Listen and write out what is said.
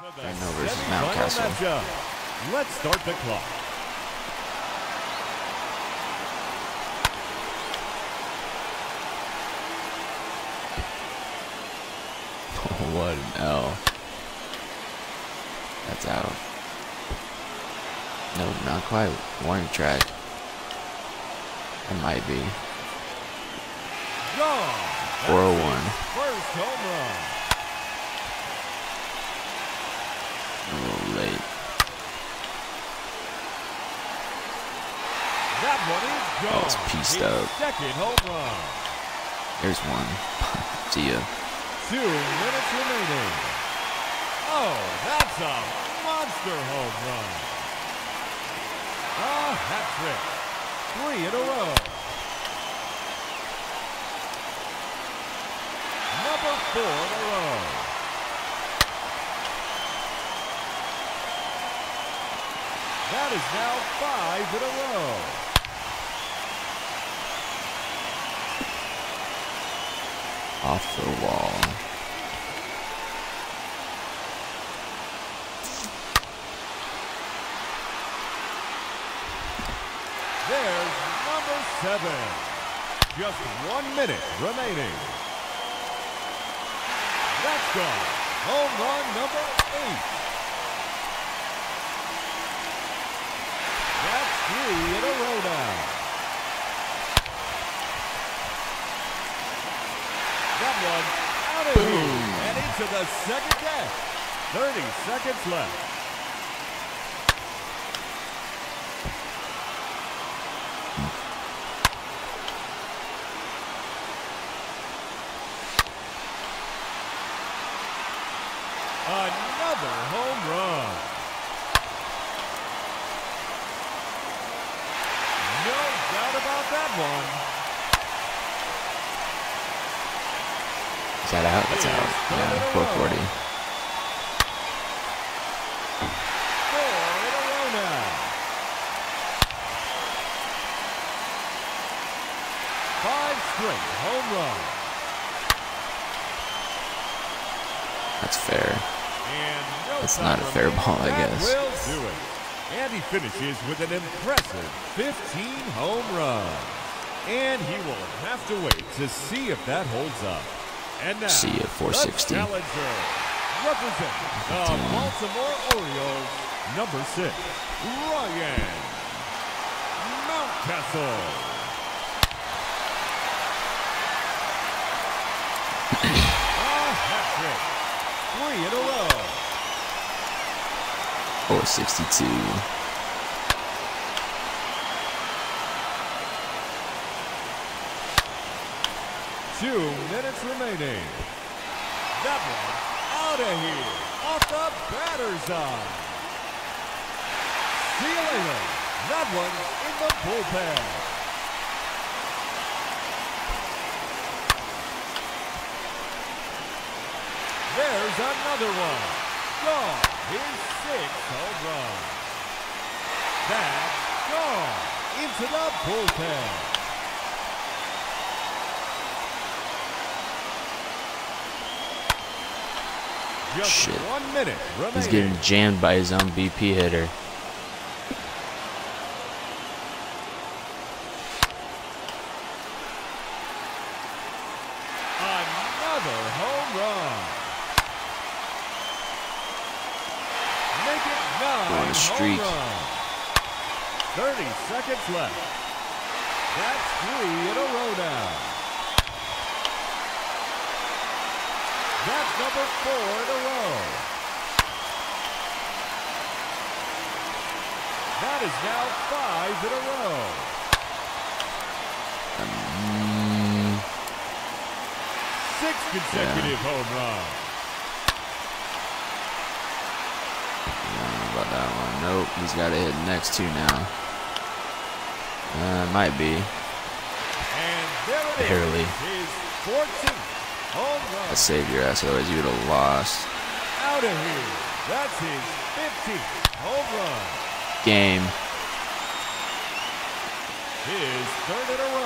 Rhino versus Mountcastle. Let's start the clock. what an L. That's out. No, not quite. Warning track. It might be. Gone. 401. First home run. A little late. That one is gone. Oh, it's pieced His up. Second home run. There's one. See ya. Two minutes remaining. Oh, that's a monster home run. A hat trick. Three in a row. Number four in a row. That is now five in a row. Off the wall. There's number seven. Just one minute remaining. That's gone. Home run number eight. That's three in a row now. That one out of here and into the second deck. 30 seconds left. Another home run. No doubt about that one. Is that out? That's out. Yeah, 440. Four in a row now. Five straight home run. That's fair. And no That's not a fair ball, I guess. will do it. And he finishes with an impressive 15 home run. And he will have to wait to see if that holds up. And now, See ya, 460. the representing the Baltimore Orioles, number six, Ryan Mountcastle. A hat trick. Three in a row. 462. Two minutes remaining. That one out of here. Off the batter's eye. See you later. That one's in the bullpen. There's another one. Gone. His sixth home run. That's gone. Into the bullpen. Shit. one minute remaining. He's getting jammed by his own BP hitter. Another home run. Make it nine on a streak. home runs. 30 seconds left. That's three in a row now. That's number four in a row. That is now five in a row. Six consecutive home runs. I don't know about that one. Nope, he's got to hit next two now. Uh, might be. And there it is. Barely. His 14th home run. I saved your ass, otherwise you would have lost. Out of here. That's his 15th home run. Game. His third in a row.